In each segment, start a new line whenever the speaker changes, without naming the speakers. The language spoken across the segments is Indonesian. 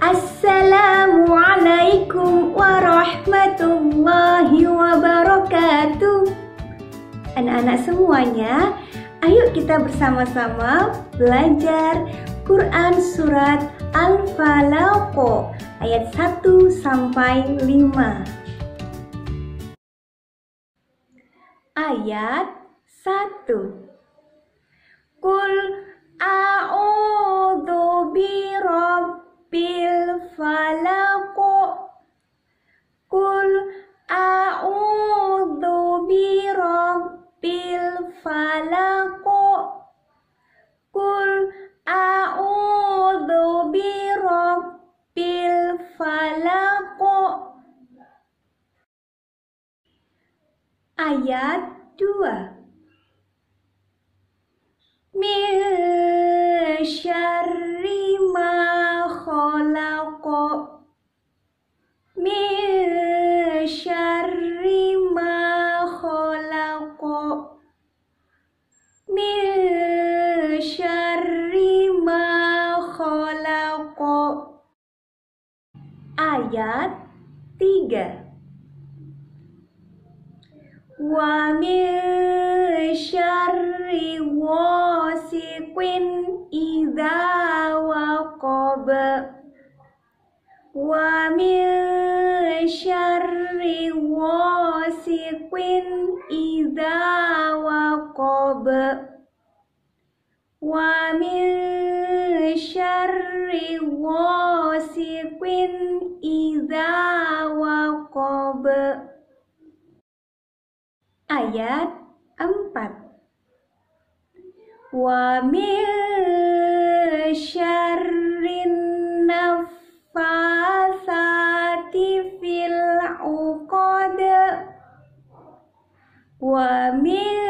Assalamualaikum warahmatullahi wabarakatuh. Anak-anak semuanya, ayo kita bersama-sama belajar Quran surat Al-Falaq ayat 1 sampai 5. Ayat 1 Kul a'udzu birabbil falaq Kul a'udzu birabbil falaq Ayat 2 min ayat 3 wa min syarri wasiqin idza waqab. Wa min syarri wasiqin idza wa min syarri wasiqin idza waqab Ayat 4 wa min syarrin naffasati fil uqad. Wa min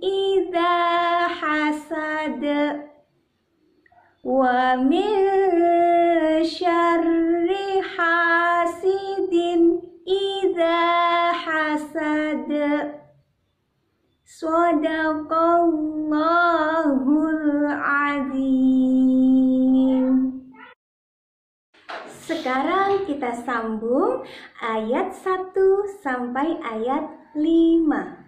idza hasad. Wa min syarri hasidin idza hasad. Sadaqallahul azim. Sekarang kita sambung ayat 1 sampai ayat 5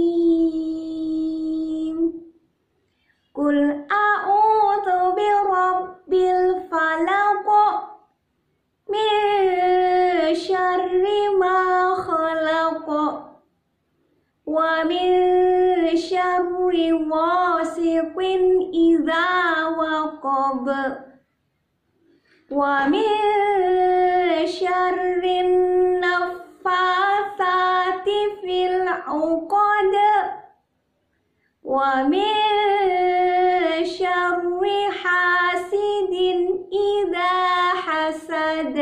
Syarri ghasiqin idza waqab wa min syarrin naffasati fil uqad wa min syarri hasidin idza hasad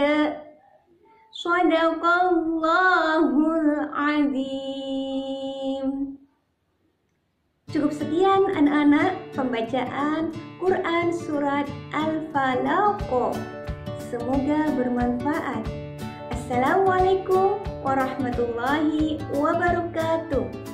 Sadaqallahul azim Cukup sekian anak-anak pembacaan Quran Surat Al-Falaq. Semoga bermanfaat. Assalamualaikum warahmatullahi wabarakatuh.